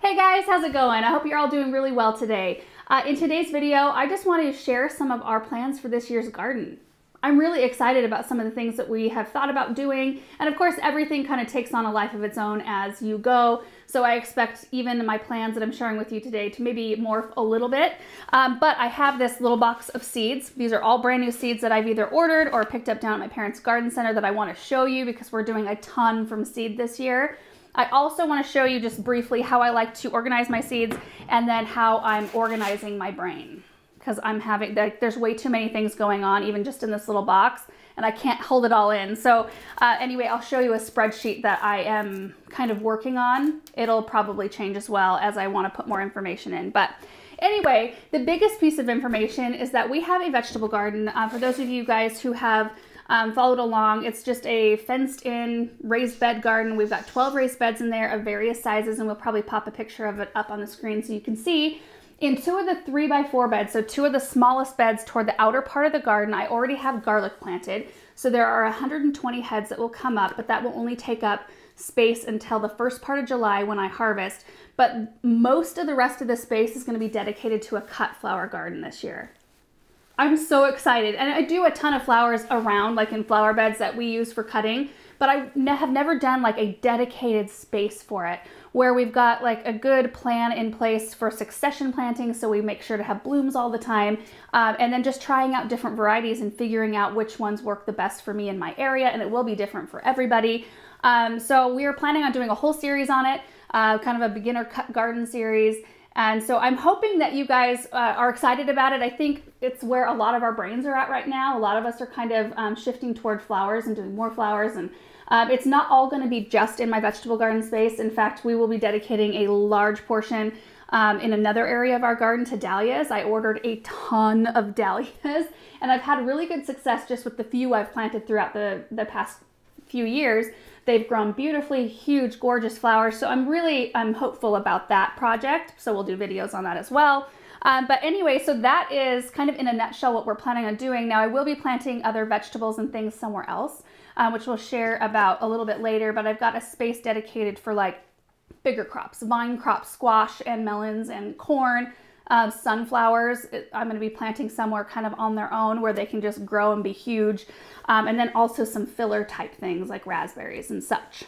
Hey guys, how's it going? I hope you're all doing really well today. Uh, in today's video, I just wanted to share some of our plans for this year's garden. I'm really excited about some of the things that we have thought about doing. And of course, everything kind of takes on a life of its own as you go. So I expect even my plans that I'm sharing with you today to maybe morph a little bit. Um, but I have this little box of seeds. These are all brand new seeds that I've either ordered or picked up down at my parents' garden center that I want to show you because we're doing a ton from seed this year. I also want to show you just briefly how I like to organize my seeds and then how I'm organizing my brain because I'm having, like, there's way too many things going on even just in this little box and I can't hold it all in. So uh, anyway, I'll show you a spreadsheet that I am kind of working on. It'll probably change as well as I want to put more information in. But anyway, the biggest piece of information is that we have a vegetable garden. Uh, for those of you guys who have um, followed along. It's just a fenced in raised bed garden. We've got 12 raised beds in there of various sizes and we'll probably pop a picture of it up on the screen so you can see. In two of the three by four beds, so two of the smallest beds toward the outer part of the garden, I already have garlic planted. So there are 120 heads that will come up, but that will only take up space until the first part of July when I harvest. But most of the rest of the space is gonna be dedicated to a cut flower garden this year. I'm so excited. And I do a ton of flowers around, like in flower beds that we use for cutting, but I ne have never done like a dedicated space for it where we've got like a good plan in place for succession planting so we make sure to have blooms all the time um, and then just trying out different varieties and figuring out which ones work the best for me in my area and it will be different for everybody um, so we are planning on doing a whole series on it uh, kind of a beginner cut garden series and so I'm hoping that you guys uh, are excited about it. I think it's where a lot of our brains are at right now. A lot of us are kind of um, shifting toward flowers and doing more flowers. And um, it's not all going to be just in my vegetable garden space. In fact, we will be dedicating a large portion um, in another area of our garden to dahlias. I ordered a ton of dahlias and I've had really good success just with the few I've planted throughout the, the past few years. They've grown beautifully, huge, gorgeous flowers. So I'm really I'm hopeful about that project. So we'll do videos on that as well. Um, but anyway, so that is kind of in a nutshell what we're planning on doing. Now I will be planting other vegetables and things somewhere else, um, which we'll share about a little bit later, but I've got a space dedicated for like bigger crops, vine crops, squash and melons and corn, uh, sunflowers, I'm going to be planting somewhere kind of on their own where they can just grow and be huge. Um, and then also some filler type things like raspberries and such.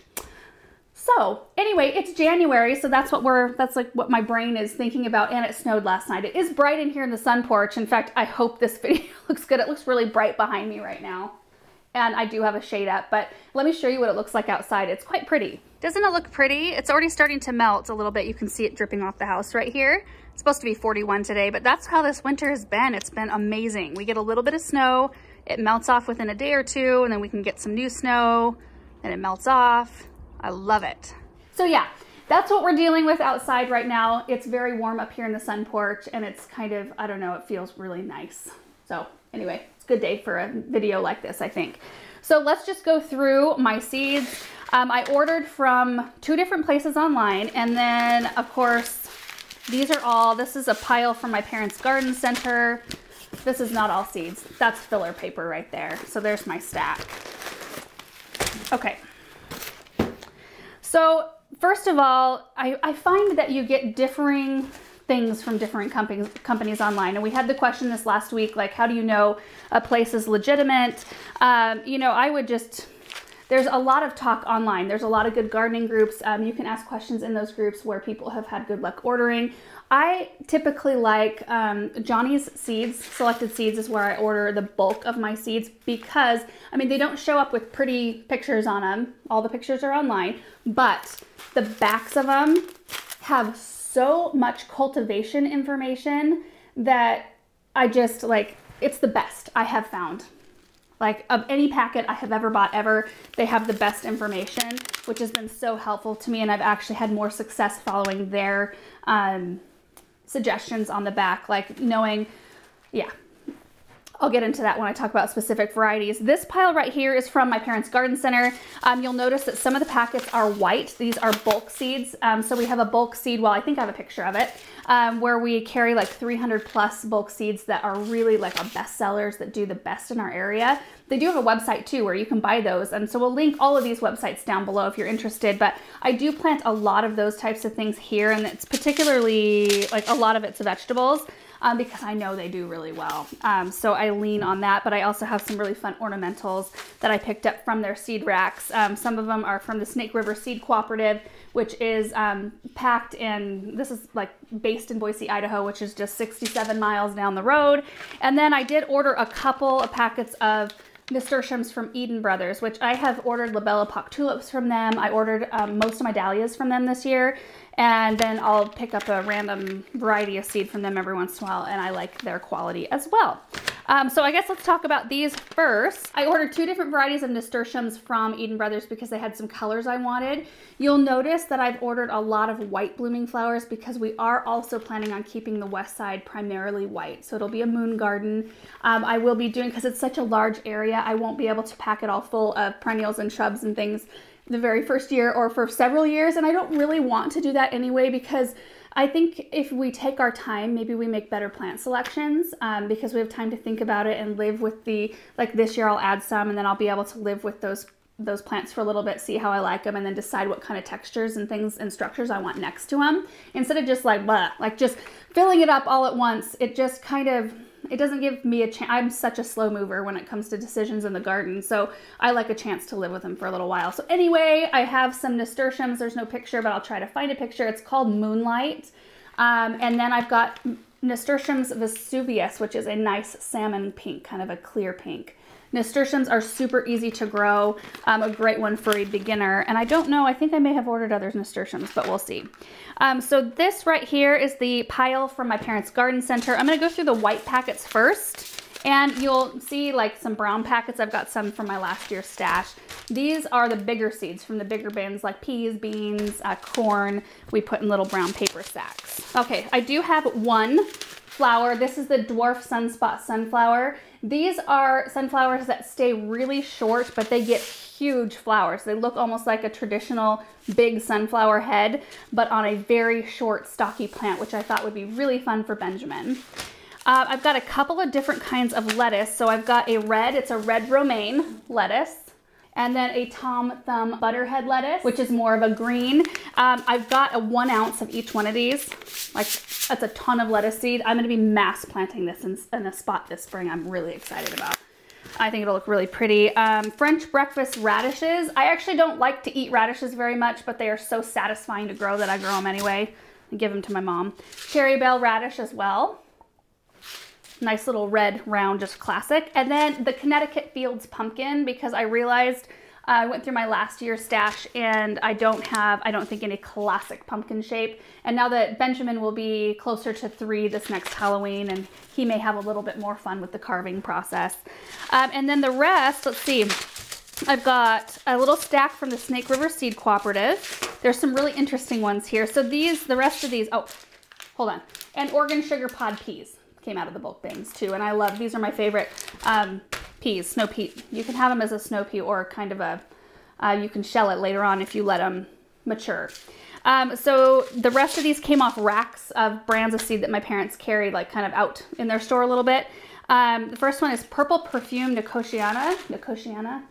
So anyway, it's January, so that's what we're, that's like what my brain is thinking about. And it snowed last night. It is bright in here in the sun porch. In fact, I hope this video looks good. It looks really bright behind me right now. And I do have a shade up, but let me show you what it looks like outside. It's quite pretty. Doesn't it look pretty? It's already starting to melt a little bit. You can see it dripping off the house right here. It's supposed to be 41 today, but that's how this winter has been. It's been amazing. We get a little bit of snow, it melts off within a day or two, and then we can get some new snow, and it melts off. I love it. So yeah, that's what we're dealing with outside right now. It's very warm up here in the sun porch, and it's kind of, I don't know, it feels really nice. So anyway, it's a good day for a video like this, I think. So let's just go through my seeds. Um, I ordered from two different places online, and then of course, these are all, this is a pile from my parents' garden center. This is not all seeds. That's filler paper right there. So there's my stack. Okay. So first of all, I, I find that you get differing things from different companies companies online. And we had the question this last week, like, how do you know a place is legitimate? Um, you know, I would just there's a lot of talk online. There's a lot of good gardening groups. Um, you can ask questions in those groups where people have had good luck ordering. I typically like um, Johnny's Seeds, Selected Seeds is where I order the bulk of my seeds because, I mean, they don't show up with pretty pictures on them. All the pictures are online, but the backs of them have so much cultivation information that I just like, it's the best I have found. Like of any packet I have ever bought ever, they have the best information, which has been so helpful to me. And I've actually had more success following their um, suggestions on the back, like knowing, yeah. I'll get into that when I talk about specific varieties. This pile right here is from my parents' garden center. Um, you'll notice that some of the packets are white. These are bulk seeds. Um, so we have a bulk seed, well, I think I have a picture of it, um, where we carry like 300 plus bulk seeds that are really like our best sellers that do the best in our area. They do have a website too where you can buy those. And so we'll link all of these websites down below if you're interested. But I do plant a lot of those types of things here. And it's particularly like a lot of it's vegetables um, because I know they do really well. Um, so I lean on that, but I also have some really fun ornamentals that I picked up from their seed racks. Um, some of them are from the Snake River Seed Cooperative, which is um, packed in, this is like based in Boise, Idaho, which is just 67 miles down the road. And then I did order a couple of packets of nasturtiums from Eden Brothers, which I have ordered La Belle Époque tulips from them. I ordered um, most of my dahlias from them this year and then I'll pick up a random variety of seed from them every once in a while and I like their quality as well. Um, so I guess let's talk about these first. I ordered two different varieties of nasturtiums from Eden Brothers because they had some colors I wanted. You'll notice that I've ordered a lot of white blooming flowers because we are also planning on keeping the west side primarily white. So it'll be a moon garden. Um, I will be doing, because it's such a large area, I won't be able to pack it all full of perennials and shrubs and things the very first year or for several years. And I don't really want to do that anyway because I think if we take our time, maybe we make better plant selections um, because we have time to think about it and live with the, like this year I'll add some and then I'll be able to live with those those plants for a little bit, see how I like them, and then decide what kind of textures and things and structures I want next to them. Instead of just like, blah, like just filling it up all at once, it just kind of it doesn't give me a chance. I'm such a slow mover when it comes to decisions in the garden, so I like a chance to live with them for a little while. So anyway, I have some nasturtiums. There's no picture, but I'll try to find a picture. It's called Moonlight. Um, and then I've got nasturtiums vesuvius, which is a nice salmon pink, kind of a clear pink. Nasturtiums are super easy to grow, um, a great one for a beginner. And I don't know, I think I may have ordered other nasturtiums, but we'll see. Um, so this right here is the pile from my parents' garden center. I'm gonna go through the white packets first. And you'll see like some brown packets. I've got some from my last year's stash. These are the bigger seeds from the bigger bins like peas, beans, uh, corn. We put in little brown paper sacks. Okay, I do have one flower. This is the dwarf sunspot sunflower. These are sunflowers that stay really short, but they get huge flowers. They look almost like a traditional big sunflower head, but on a very short, stocky plant, which I thought would be really fun for Benjamin. Uh, I've got a couple of different kinds of lettuce. So I've got a red, it's a red romaine lettuce and then a Tom Thumb Butterhead lettuce, which is more of a green. Um, I've got a one ounce of each one of these. Like that's a ton of lettuce seed. I'm gonna be mass planting this in, in a spot this spring I'm really excited about. I think it'll look really pretty. Um, French breakfast radishes. I actually don't like to eat radishes very much, but they are so satisfying to grow that I grow them anyway. I give them to my mom. Cherry bell radish as well. Nice little red round, just classic. And then the Connecticut Fields pumpkin because I realized uh, I went through my last year's stash and I don't have, I don't think any classic pumpkin shape. And now that Benjamin will be closer to three this next Halloween and he may have a little bit more fun with the carving process. Um, and then the rest, let's see. I've got a little stack from the Snake River Seed Cooperative. There's some really interesting ones here. So these, the rest of these, oh, hold on. And Oregon Sugar Pod Peas came out of the bulk bins too. And I love, these are my favorite um, peas, snow pea. You can have them as a snow pea or kind of a, uh, you can shell it later on if you let them mature. Um, so the rest of these came off racks of brands of seed that my parents carried like kind of out in their store a little bit. Um, the first one is Purple Perfume Nicotiana. Nicotiana.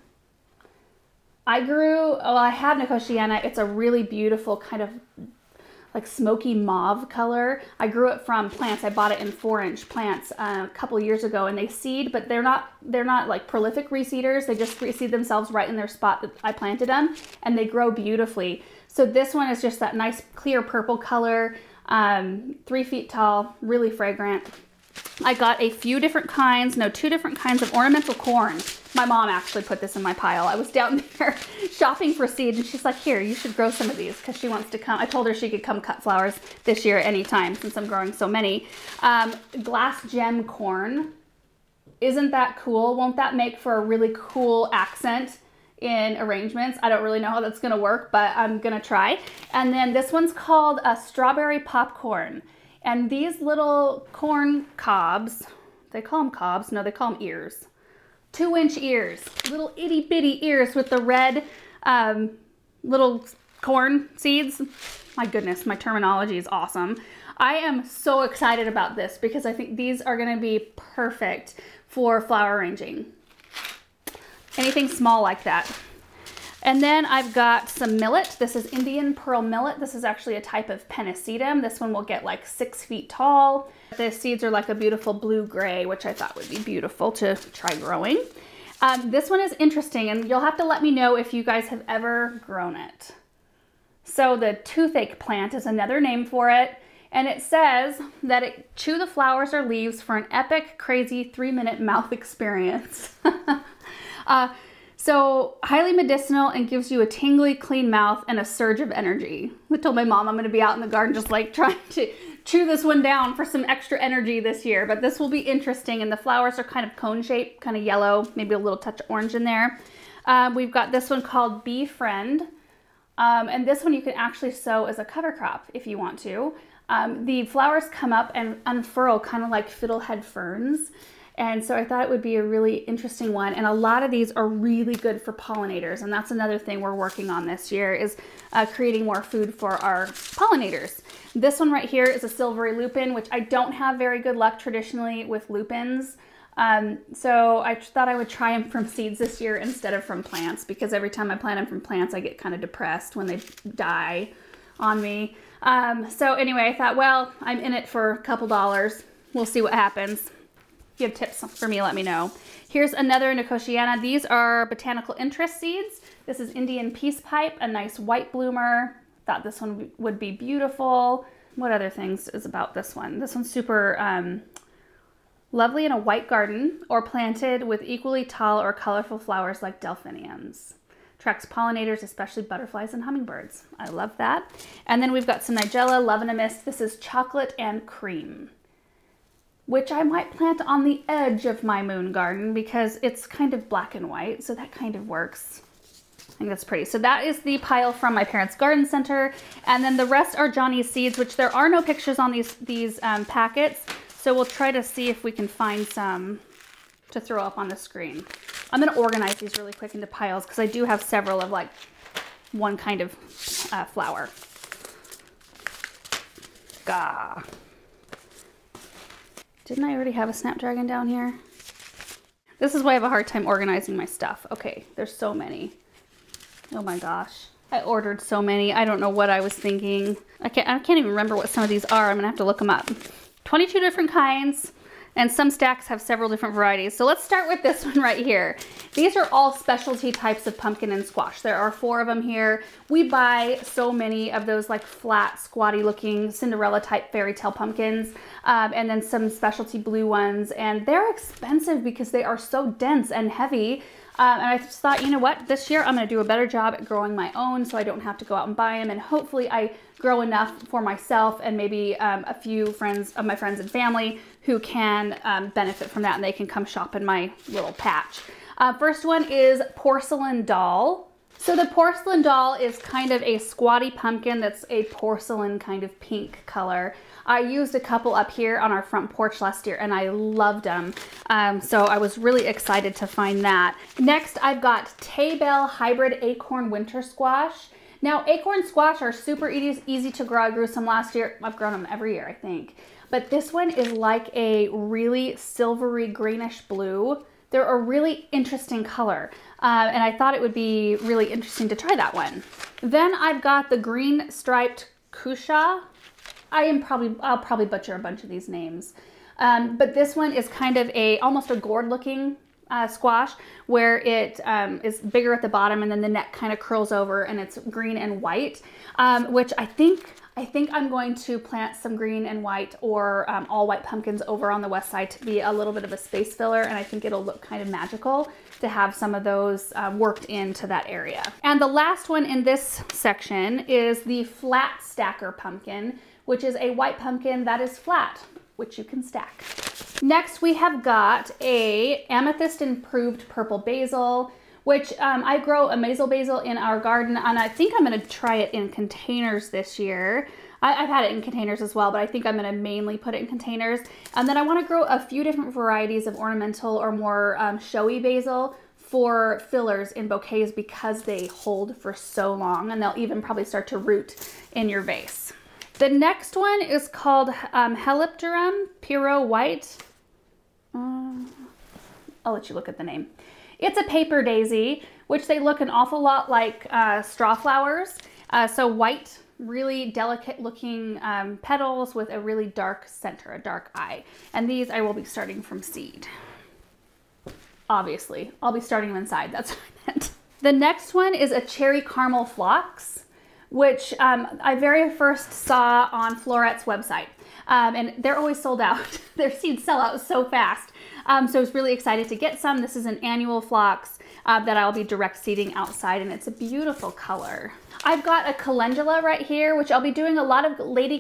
I grew, well, I have Nicotiana. It's a really beautiful kind of like smoky mauve color. I grew it from plants. I bought it in four inch plants uh, a couple years ago and they seed, but they're not, they're not like prolific reseeders. They just reseed themselves right in their spot that I planted them and they grow beautifully. So this one is just that nice clear purple color, um, three feet tall, really fragrant. I got a few different kinds, no, two different kinds of ornamental corn. My mom actually put this in my pile. I was down there shopping for seeds and she's like, here, you should grow some of these because she wants to come. I told her she could come cut flowers this year anytime since I'm growing so many. Um, glass gem corn. Isn't that cool? Won't that make for a really cool accent in arrangements? I don't really know how that's gonna work, but I'm gonna try. And then this one's called a strawberry popcorn. And these little corn cobs, they call them cobs? No, they call them ears. Two inch ears, little itty bitty ears with the red um, little corn seeds. My goodness, my terminology is awesome. I am so excited about this because I think these are gonna be perfect for flower arranging. Anything small like that. And then I've got some millet. This is Indian pearl millet. This is actually a type of pennisetum. This one will get like six feet tall. The seeds are like a beautiful blue-gray, which I thought would be beautiful to try growing. Um, this one is interesting, and you'll have to let me know if you guys have ever grown it. So the toothache plant is another name for it. And it says that it chew the flowers or leaves for an epic, crazy three-minute mouth experience. uh, so highly medicinal and gives you a tingly, clean mouth and a surge of energy. I told my mom I'm going to be out in the garden just like trying to chew this one down for some extra energy this year. But this will be interesting. And the flowers are kind of cone shaped, kind of yellow, maybe a little touch of orange in there. Um, we've got this one called Bee Friend. Um, and this one you can actually sow as a cover crop if you want to. Um, the flowers come up and unfurl kind of like fiddlehead ferns. And so I thought it would be a really interesting one. And a lot of these are really good for pollinators. And that's another thing we're working on this year is uh, creating more food for our pollinators. This one right here is a silvery lupin, which I don't have very good luck traditionally with lupins. Um, so I thought I would try them from seeds this year instead of from plants because every time I plant them from plants, I get kind of depressed when they die on me. Um, so anyway, I thought, well, I'm in it for a couple dollars. We'll see what happens. You have tips for me, let me know. Here's another Nicotiana. These are botanical interest seeds. This is Indian peace pipe, a nice white bloomer. Thought this one would be beautiful. What other things is about this one? This one's super um, lovely in a white garden or planted with equally tall or colorful flowers like delphiniums. Attracts pollinators, especially butterflies and hummingbirds. I love that. And then we've got some Nigella Love in a Mist. This is chocolate and cream, which I might plant on the edge of my moon garden because it's kind of black and white, so that kind of works. I think that's pretty. So that is the pile from my parents' garden center. And then the rest are Johnny's seeds, which there are no pictures on these, these um, packets. So we'll try to see if we can find some to throw up on the screen. I'm to organize these really quick into piles because I do have several of like one kind of uh, flower. Gah. Didn't I already have a Snapdragon down here? This is why I have a hard time organizing my stuff. Okay, there's so many. Oh my gosh. I ordered so many. I don't know what I was thinking. I can't, I can't even remember what some of these are. I'm gonna have to look them up. 22 different kinds and some stacks have several different varieties. So let's start with this one right here. These are all specialty types of pumpkin and squash. There are four of them here. We buy so many of those like flat, squatty looking Cinderella type fairy tale pumpkins um, and then some specialty blue ones. And they're expensive because they are so dense and heavy. Um, and I just thought, you know what, this year I'm going to do a better job at growing my own so I don't have to go out and buy them. And hopefully I grow enough for myself and maybe um, a few friends of my friends and family who can um, benefit from that and they can come shop in my little patch. Uh, first one is Porcelain Doll. So the porcelain doll is kind of a squatty pumpkin that's a porcelain kind of pink color. I used a couple up here on our front porch last year and I loved them. Um, so I was really excited to find that. Next, I've got Tay Belle Hybrid Acorn Winter Squash. Now, acorn squash are super easy, easy to grow. I grew some last year. I've grown them every year, I think. But this one is like a really silvery greenish blue. They're a really interesting color. Uh, and I thought it would be really interesting to try that one. Then I've got the green striped Cushaw. I am probably, I'll probably butcher a bunch of these names. Um, but this one is kind of a, almost a gourd looking uh, squash where it um, is bigger at the bottom and then the neck kind of curls over and it's green and white, um, which I think I think I'm going to plant some green and white or um, all white pumpkins over on the west side to be a little bit of a space filler and I think it'll look kind of magical to have some of those um, worked into that area. And the last one in this section is the flat stacker pumpkin, which is a white pumpkin that is flat, which you can stack. Next, we have got a amethyst improved purple basil, which um, I grow Amazel basil in our garden, and I think I'm gonna try it in containers this year. I, have had it in containers as well, but I think I'm gonna mainly put it in containers. And then I wanna grow a few different varieties of ornamental or more um, showy basil for fillers in bouquets because they hold for so long and they'll even probably start to root in your vase. The next one is called um, Helipterum Piro White. Um, I'll let you look at the name. It's a paper daisy, which they look an awful lot like uh, straw flowers. Uh, so white, really delicate looking um, petals with a really dark center, a dark eye. And these I will be starting from seed. Obviously, I'll be starting them inside, that's what I meant. The next one is a cherry caramel phlox, which um, I very first saw on Floret's website. Um, and they're always sold out. Their seeds sell out so fast. Um, so I was really excited to get some. This is an annual phlox uh, that I'll be direct seeding outside and it's a beautiful color. I've got a calendula right here, which I'll be doing a lot of Lady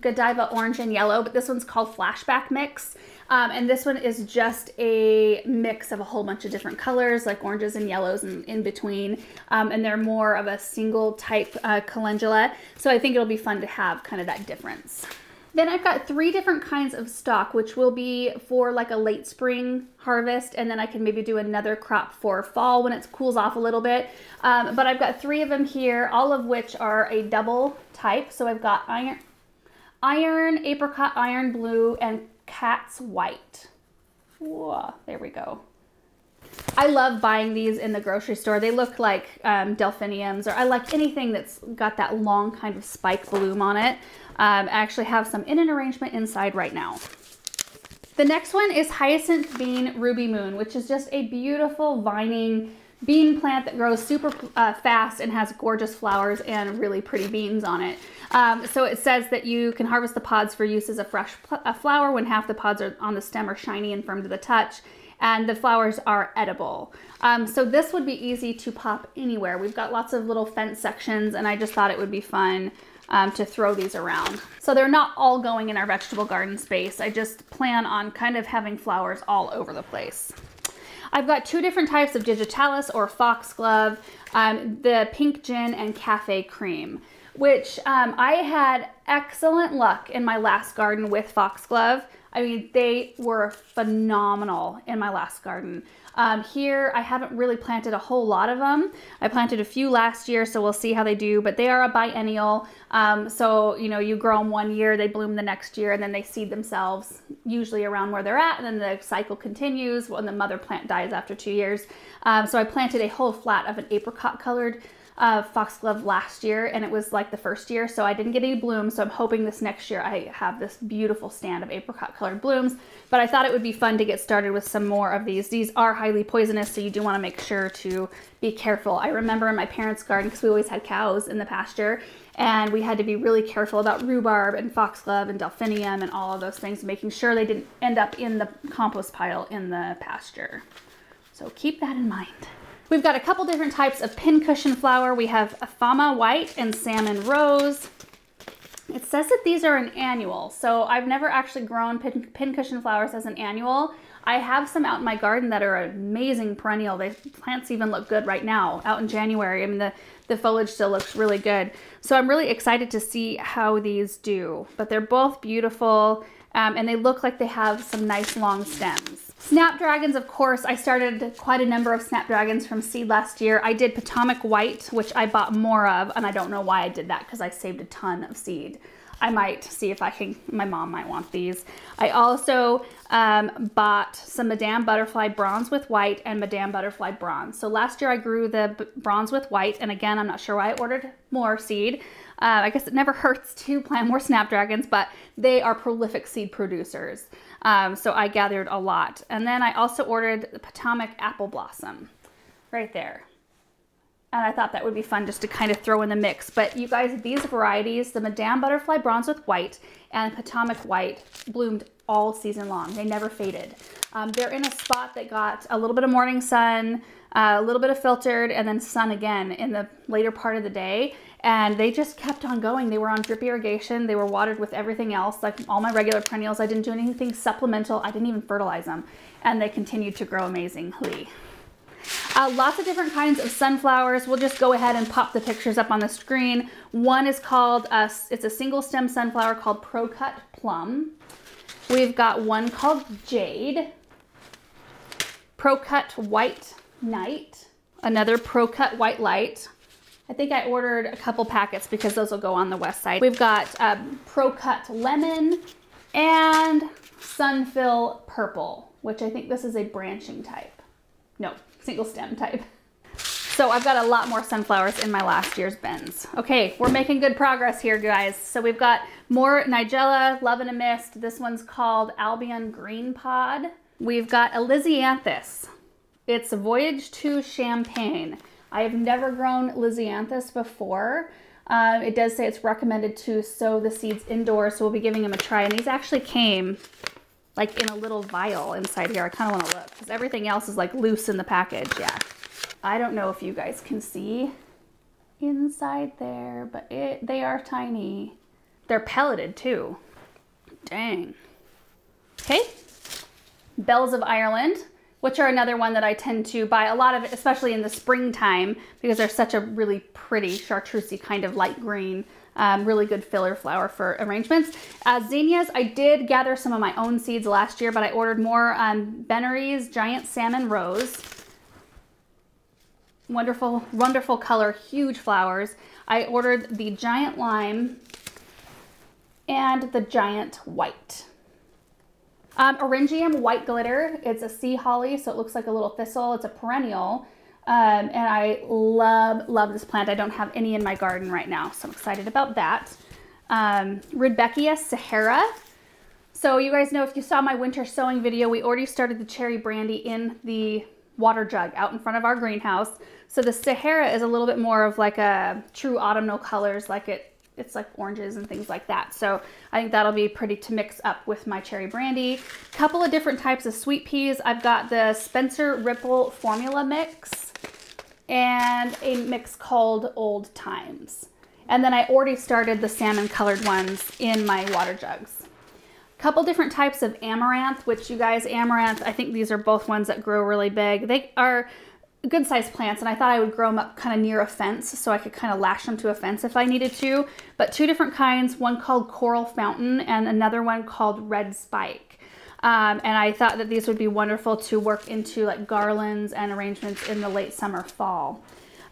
Godiva orange and yellow, but this one's called Flashback Mix. Um, and this one is just a mix of a whole bunch of different colors, like oranges and yellows and in between. Um, and they're more of a single type uh, calendula. So I think it'll be fun to have kind of that difference. Then I've got three different kinds of stock, which will be for like a late spring harvest. And then I can maybe do another crop for fall when it cools off a little bit. Um, but I've got three of them here, all of which are a double type. So I've got iron, iron, apricot, iron blue, and Katz white. Whoa, there we go. I love buying these in the grocery store. They look like um, delphiniums, or I like anything that's got that long kind of spike bloom on it. Um, I actually have some in an arrangement inside right now. The next one is Hyacinth Bean Ruby Moon, which is just a beautiful vining bean plant that grows super uh, fast and has gorgeous flowers and really pretty beans on it. Um, so it says that you can harvest the pods for use as a fresh a flower when half the pods are on the stem are shiny and firm to the touch and the flowers are edible. Um, so this would be easy to pop anywhere. We've got lots of little fence sections and I just thought it would be fun um, to throw these around. So they're not all going in our vegetable garden space. I just plan on kind of having flowers all over the place. I've got two different types of digitalis or foxglove, um, the pink gin and cafe cream, which um, I had excellent luck in my last garden with foxglove. I mean, they were phenomenal in my last garden. Um, here, I haven't really planted a whole lot of them. I planted a few last year, so we'll see how they do, but they are a biennial. Um, so, you know, you grow them one year, they bloom the next year, and then they seed themselves usually around where they're at, and then the cycle continues when the mother plant dies after two years. Um, so I planted a whole flat of an apricot colored uh, foxglove last year and it was like the first year so I didn't get any blooms so I'm hoping this next year I have this beautiful stand of apricot colored blooms but I thought it would be fun to get started with some more of these. These are highly poisonous so you do want to make sure to be careful. I remember in my parents garden because we always had cows in the pasture and we had to be really careful about rhubarb and foxglove and delphinium and all of those things making sure they didn't end up in the compost pile in the pasture. So keep that in mind. We've got a couple different types of pincushion flower. We have a Fama White and Salmon Rose. It says that these are an annual, so I've never actually grown pin, pincushion flowers as an annual. I have some out in my garden that are amazing perennial. The plants even look good right now, out in January. I mean, the, the foliage still looks really good. So I'm really excited to see how these do. But they're both beautiful, um, and they look like they have some nice long stems. Snapdragons, of course, I started quite a number of snapdragons from seed last year. I did Potomac White, which I bought more of, and I don't know why I did that because I saved a ton of seed. I might see if I can, my mom might want these. I also um, bought some Madame Butterfly Bronze with White and Madame Butterfly Bronze. So last year I grew the Bronze with White, and again, I'm not sure why I ordered more seed. Uh, I guess it never hurts to plant more snapdragons, but they are prolific seed producers. Um, so I gathered a lot. And then I also ordered the Potomac Apple Blossom right there. And I thought that would be fun just to kind of throw in the mix. But you guys, these varieties, the Madame Butterfly Bronze with White and Potomac White bloomed all season long. They never faded. Um, they're in a spot that got a little bit of morning sun, uh, a little bit of filtered, and then sun again in the later part of the day and they just kept on going. They were on drip irrigation. They were watered with everything else, like all my regular perennials. I didn't do anything supplemental. I didn't even fertilize them, and they continued to grow amazingly. Uh, lots of different kinds of sunflowers. We'll just go ahead and pop the pictures up on the screen. One is called, uh, it's a single stem sunflower called Pro-Cut Plum. We've got one called Jade. Pro-Cut White Night. Another Pro-Cut White Light. I think I ordered a couple packets because those will go on the west side. We've got um, Pro-Cut Lemon and Sunfill Purple, which I think this is a branching type. No, single stem type. So I've got a lot more sunflowers in my last year's bins. Okay, we're making good progress here, guys. So we've got more Nigella, Love in a Mist. This one's called Albion Green Pod. We've got Lisianthus. It's Voyage to Champagne. I have never grown Lisianthus before. Um, it does say it's recommended to sow the seeds indoors, so we'll be giving them a try. And these actually came like in a little vial inside here. I kind of want to look because everything else is like loose in the package. Yeah. I don't know if you guys can see inside there, but it, they are tiny. They're pelleted too. Dang. Okay. Bells of Ireland, which are another one that I tend to buy a lot of, especially in the springtime, because they're such a really pretty chartreusey kind of light green. Um, really good filler flower for arrangements. Uh, zinnias, I did gather some of my own seeds last year, but I ordered more um, Giant Salmon Rose. Wonderful, wonderful color, huge flowers. I ordered the Giant Lime and the Giant White. Um, Eryngium White Glitter, it's a sea holly, so it looks like a little thistle. It's a perennial. Um, and I love, love this plant. I don't have any in my garden right now, so I'm excited about that. Um, Rudbeckia Sahara. So you guys know if you saw my winter sowing video, we already started the cherry brandy in the water jug out in front of our greenhouse. So the Sahara is a little bit more of like a true autumnal colors, like it it's like oranges and things like that. So I think that'll be pretty to mix up with my cherry brandy. A couple of different types of sweet peas. I've got the Spencer Ripple formula mix and a mix called Old Times. And then I already started the salmon colored ones in my water jugs. Couple different types of amaranth, which you guys, amaranth, I think these are both ones that grow really big. They are good sized plants and I thought I would grow them up kind of near a fence so I could kind of lash them to a fence if I needed to. But two different kinds, one called Coral Fountain and another one called Red Spike. Um, and I thought that these would be wonderful to work into like garlands and arrangements in the late summer fall.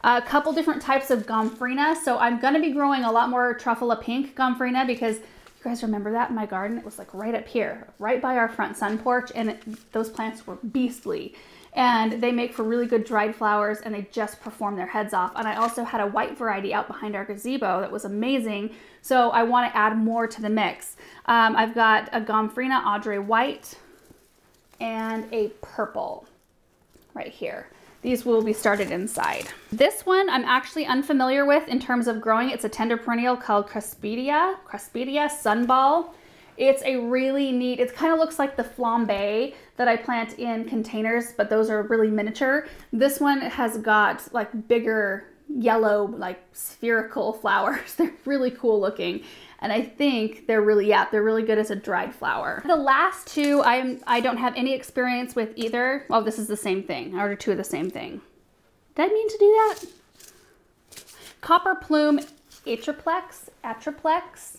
A couple different types of gomphrena. So I'm going to be growing a lot more Truffula Pink gomphrena because you guys remember that in my garden? It was like right up here, right by our front sun porch, and it, those plants were beastly and they make for really good dried flowers and they just perform their heads off. And I also had a white variety out behind our gazebo that was amazing. So I want to add more to the mix. Um, I've got a Gomphrena Audrey White and a purple right here. These will be started inside. This one I'm actually unfamiliar with in terms of growing. It's a tender perennial called Craspedia, Craspedia Sunball. It's a really neat, it kind of looks like the flambe that I plant in containers, but those are really miniature. This one has got like bigger yellow, like spherical flowers. They're really cool looking. And I think they're really, yeah, they're really good as a dried flower. The last two, I'm, I don't have any experience with either. Oh, this is the same thing. I ordered two of the same thing. Did I mean to do that? Copper Plume Atriplex, Atriplex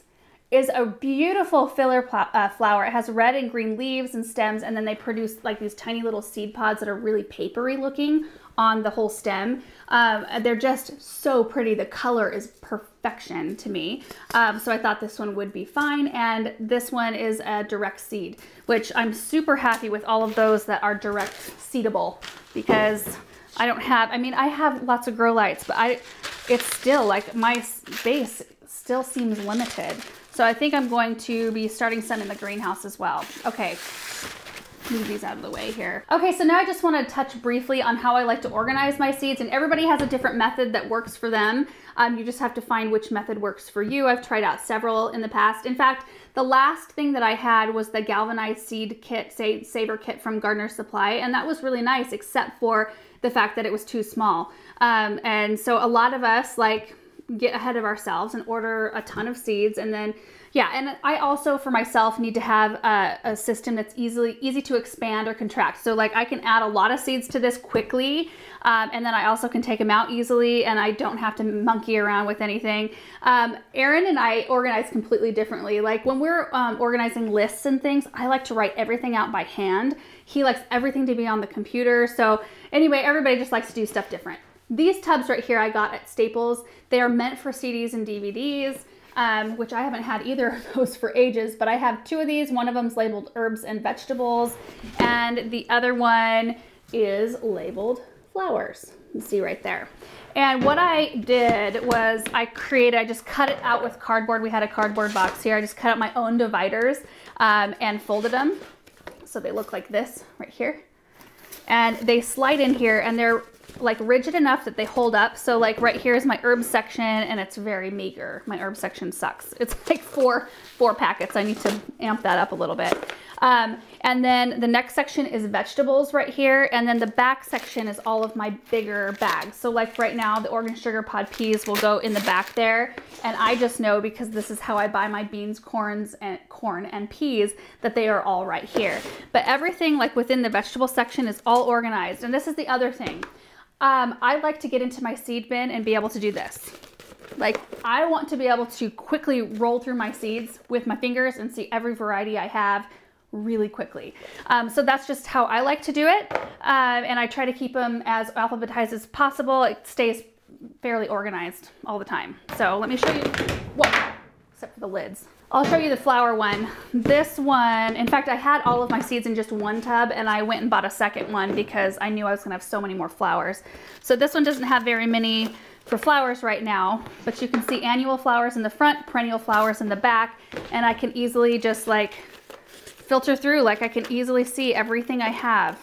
is a beautiful filler uh, flower. It has red and green leaves and stems, and then they produce like these tiny little seed pods that are really papery looking on the whole stem. Um, they're just so pretty. The color is perfection to me. Um, so I thought this one would be fine. And this one is a direct seed, which I'm super happy with all of those that are direct seedable because I don't have, I mean, I have lots of grow lights, but I, it's still like my space still seems limited. So I think I'm going to be starting some in the greenhouse as well. Okay, move these out of the way here. Okay, so now I just want to touch briefly on how I like to organize my seeds and everybody has a different method that works for them. Um, you just have to find which method works for you. I've tried out several in the past. In fact, the last thing that I had was the galvanized seed kit, say saver kit from Gardener Supply, and that was really nice except for the fact that it was too small. Um, and so a lot of us like get ahead of ourselves and order a ton of seeds and then yeah, and I also for myself need to have a, a, system that's easily easy to expand or contract. So like I can add a lot of seeds to this quickly, um, and then I also can take them out easily, and I don't have to monkey around with anything. Um, Aaron and I organize completely differently. Like when we're um, organizing lists and things, I like to write everything out by hand. He likes everything to be on the computer. So anyway, everybody just likes to do stuff different. These tubs right here I got at Staples. They are meant for CDs and DVDs um, which I haven't had either of those for ages, but I have two of these. One of them's labeled herbs and vegetables, and the other one is labeled flowers. You see right there. And what I did was I created, I just cut it out with cardboard. We had a cardboard box here. I just cut out my own dividers um, and folded them. So they look like this right here. And they slide in here and they're like rigid enough that they hold up. So like right here is my herb section and it's very meager. My herb section sucks. It's like four, four packets. I need to amp that up a little bit. Um, and then the next section is vegetables right here. And then the back section is all of my bigger bags. So like right now, the Oregon Sugar Pod peas will go in the back there. And I just know because this is how I buy my beans, corns, and corn and peas that they are all right here. But everything like within the vegetable section is all organized. And this is the other thing. Um, I like to get into my seed bin and be able to do this. Like I want to be able to quickly roll through my seeds with my fingers and see every variety I have really quickly. Um, so that's just how I like to do it. Um, and I try to keep them as alphabetized as possible. It stays fairly organized all the time. So let me show you, whoa, except for the lids. I'll show you the flower one. This one, in fact, I had all of my seeds in just one tub and I went and bought a second one because I knew I was gonna have so many more flowers. So this one doesn't have very many for flowers right now, but you can see annual flowers in the front, perennial flowers in the back, and I can easily just like filter through, like I can easily see everything I have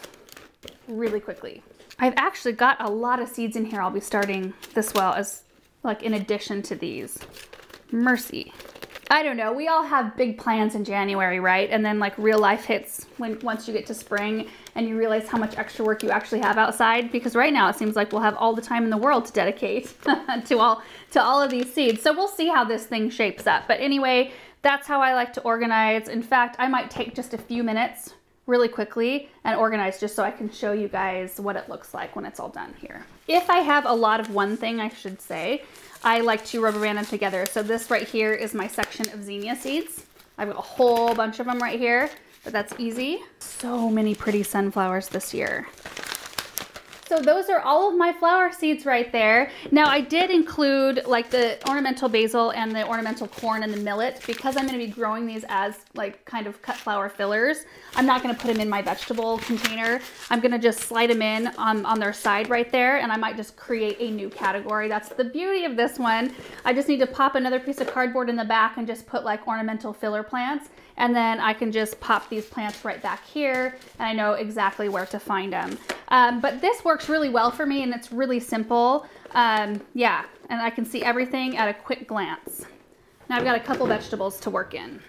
really quickly. I've actually got a lot of seeds in here I'll be starting this well as like in addition to these. Mercy. I don't know. We all have big plans in January, right? And then like real life hits when once you get to spring and you realize how much extra work you actually have outside because right now it seems like we'll have all the time in the world to dedicate to all to all of these seeds. So we'll see how this thing shapes up. But anyway, that's how I like to organize. In fact, I might take just a few minutes really quickly and organize just so I can show you guys what it looks like when it's all done here. If I have a lot of one thing, I should say, I like to rubber band them together. So this right here is my section of zinnia seeds. I've got a whole bunch of them right here, but that's easy. So many pretty sunflowers this year. So those are all of my flower seeds right there. Now I did include like the ornamental basil and the ornamental corn and the millet because I'm going to be growing these as like kind of cut flower fillers. I'm not going to put them in my vegetable container. I'm going to just slide them in on, on their side right there and I might just create a new category. That's the beauty of this one. I just need to pop another piece of cardboard in the back and just put like ornamental filler plants and then I can just pop these plants right back here and I know exactly where to find them. Um, but this works really well for me and it's really simple. Um, yeah, and I can see everything at a quick glance. Now I've got a couple vegetables to work in.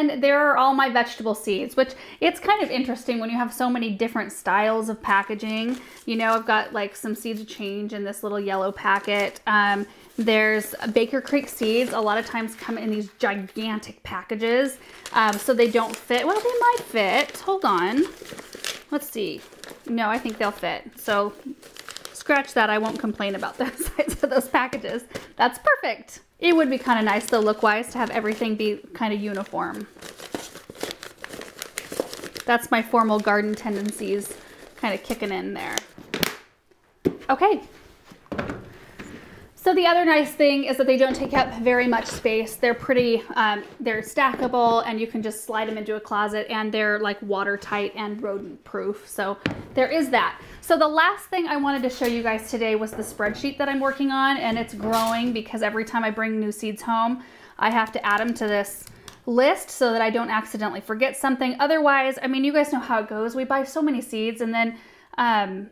And there are all my vegetable seeds, which it's kind of interesting when you have so many different styles of packaging. You know, I've got like some seeds of change in this little yellow packet. Um, there's Baker Creek seeds. A lot of times come in these gigantic packages, um, so they don't fit. Well, they might fit. Hold on. Let's see. No, I think they'll fit. So scratch that. I won't complain about the size of those packages. That's perfect. It would be kind of nice though look-wise to have everything be kind of uniform. That's my formal garden tendencies kind of kicking in there. Okay. So the other nice thing is that they don't take up very much space. They're pretty, um, they're stackable and you can just slide them into a closet and they're like watertight and rodent proof. So there is that. So the last thing I wanted to show you guys today was the spreadsheet that I'm working on and it's growing because every time I bring new seeds home, I have to add them to this list so that I don't accidentally forget something. Otherwise, I mean, you guys know how it goes. We buy so many seeds and then um,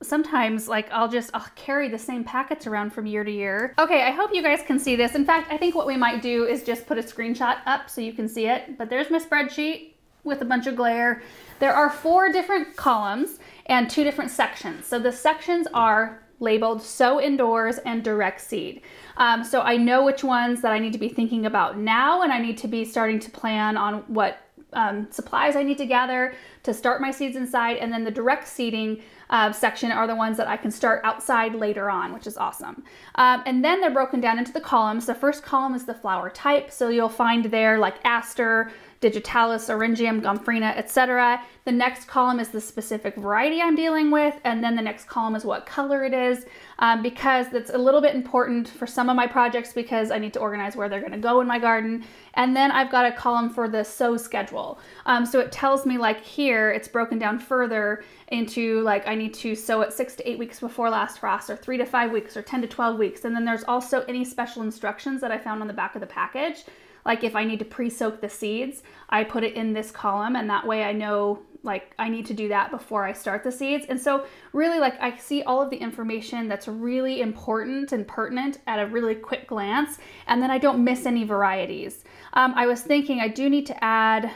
sometimes like I'll just I'll carry the same packets around from year to year. Okay, I hope you guys can see this. In fact, I think what we might do is just put a screenshot up so you can see it. But there's my spreadsheet. with a bunch of glare. There are four different columns and two different sections. So the sections are labeled sow indoors and direct seed. Um, so I know which ones that I need to be thinking about now and I need to be starting to plan on what um, supplies I need to gather to start my seeds inside. And then the direct seeding uh, section are the ones that I can start outside later on, which is awesome. Um, and then they're broken down into the columns. The first column is the flower type. So you'll find there like aster, digitalis, eryngium, gomphrena, etc. The next column is the specific variety I'm dealing with, and then the next column is what color it is, um, because that's a little bit important for some of my projects because I need to organize where they're gonna go in my garden. And then I've got a column for the sow schedule. Um, so it tells me like here, it's broken down further into like I need to sow it six to eight weeks before last frost, or three to five weeks, or 10 to 12 weeks. And then there's also any special instructions that I found on the back of the package like if I need to pre-soak the seeds, I put it in this column and that way I know like I need to do that before I start the seeds. And so really like I see all of the information that's really important and pertinent at a really quick glance and then I don't miss any varieties. Um, I was thinking I do need to add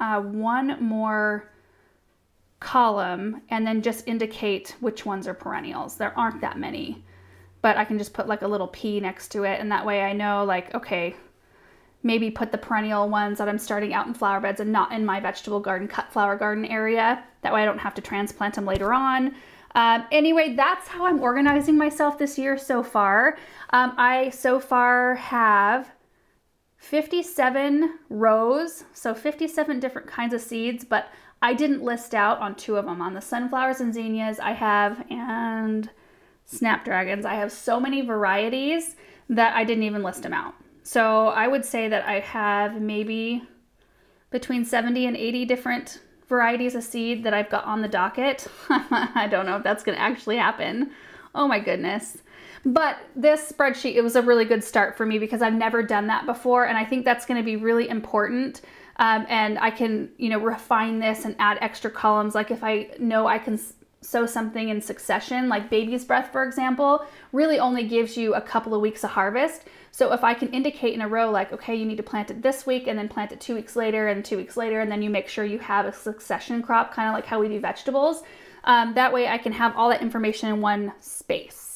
uh, one more column and then just indicate which ones are perennials. There aren't that many, but I can just put like a little P next to it and that way I know like, okay, maybe put the perennial ones that I'm starting out in flower beds and not in my vegetable garden, cut flower garden area. That way I don't have to transplant them later on. Um, anyway, that's how I'm organizing myself this year so far. Um, I so far have 57 rows, so 57 different kinds of seeds, but I didn't list out on two of them. On the sunflowers and zinnias, I have, and snapdragons, I have so many varieties that I didn't even list them out. So I would say that I have maybe between 70 and 80 different varieties of seed that I've got on the docket. I don't know if that's going to actually happen. Oh my goodness. But this spreadsheet, it was a really good start for me because I've never done that before. And I think that's going to be really important. Um, and I can, you know, refine this and add extra columns. Like if I know I can sow something in succession, like baby's breath, for example, really only gives you a couple of weeks of harvest. So if I can indicate in a row, like, okay, you need to plant it this week and then plant it two weeks later and two weeks later, and then you make sure you have a succession crop, kind of like how we do vegetables. Um, that way I can have all that information in one space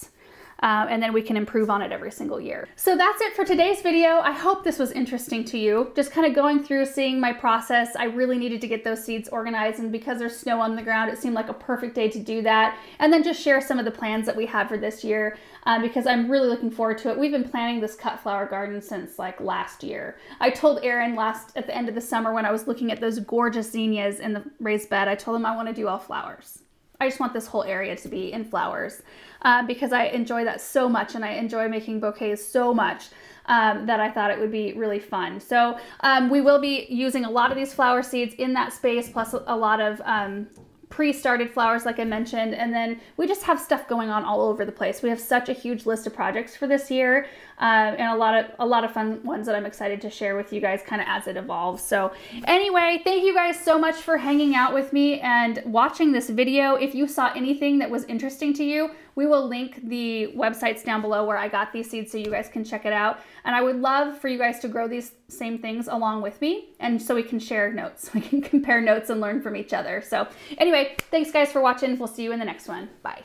um, and then we can improve on it every single year. So that's it for today's video. I hope this was interesting to you. Just kind of going through, seeing my process. I really needed to get those seeds organized and because there's snow on the ground, it seemed like a perfect day to do that. And then just share some of the plans that we have for this year um, because I'm really looking forward to it. We've been planning this cut flower garden since like last year. I told Aaron last at the end of the summer when I was looking at those gorgeous zinnias in the raised bed, I told him I want to do all flowers. I just want this whole area to be in flowers uh, because I enjoy that so much and I enjoy making bouquets so much um, that I thought it would be really fun. So um, we will be using a lot of these flower seeds in that space plus a lot of um, pre-started flowers like I mentioned and then we just have stuff going on all over the place. We have such a huge list of projects for this year um, and a lot of a lot of fun ones that I'm excited to share with you guys kind of as it evolves. So anyway, thank you guys so much for hanging out with me and watching this video. If you saw anything that was interesting to you, we will link the websites down below where I got these seeds so you guys can check it out. And I would love for you guys to grow these same things along with me and so we can share notes. We can compare notes and learn from each other. So anyway, thanks guys for watching. We'll see you in the next one. Bye.